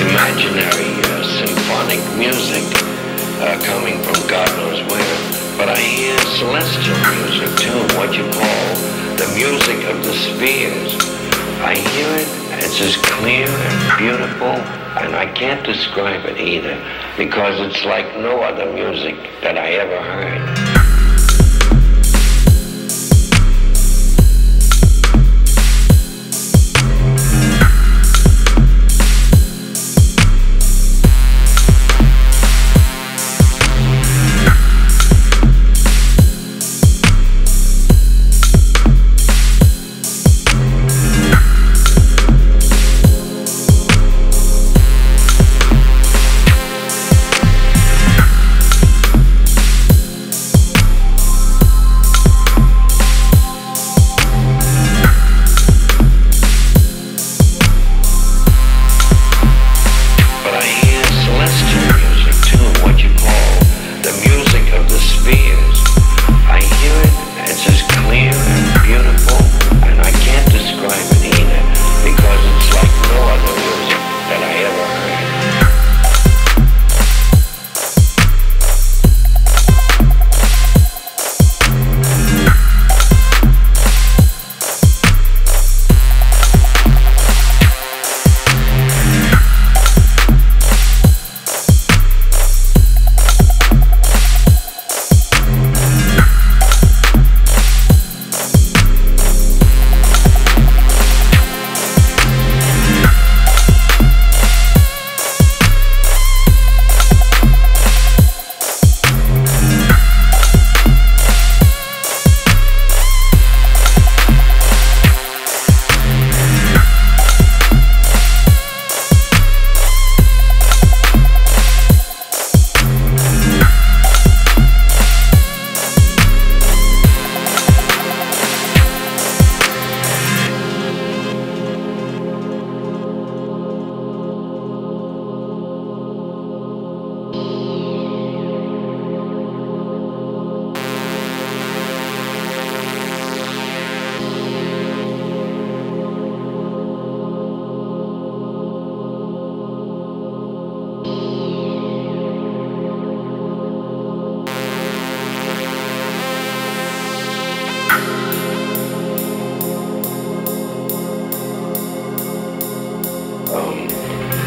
imaginary uh, symphonic music uh, coming from God knows where. But I hear celestial music too, what you call the music of the spheres. I hear it, it's as clear and beautiful, and I can't describe it either, because it's like no other music that I ever heard.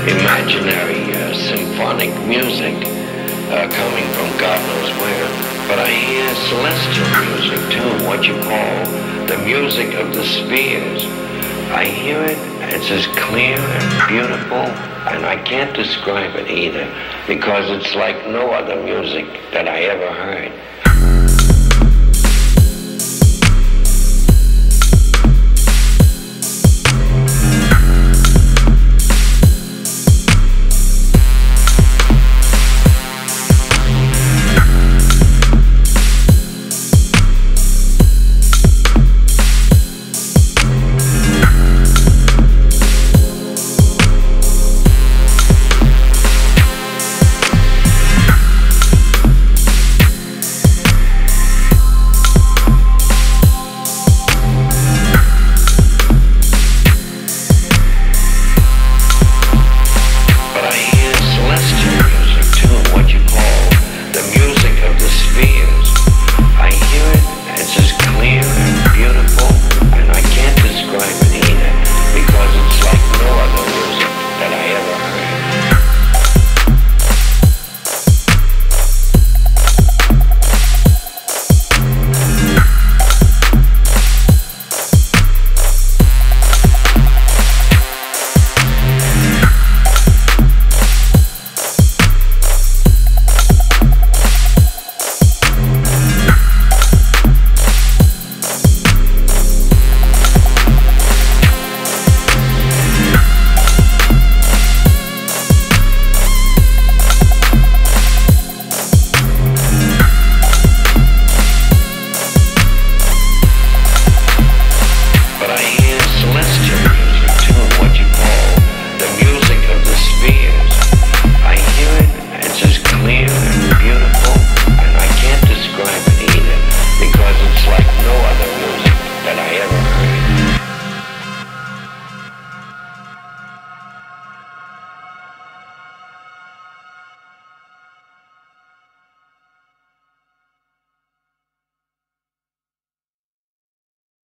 Imaginary uh, symphonic music uh, coming from God knows where. But I hear celestial music too, what you call the music of the spheres. I hear it, it's as clear and beautiful, and I can't describe it either, because it's like no other music that I ever heard.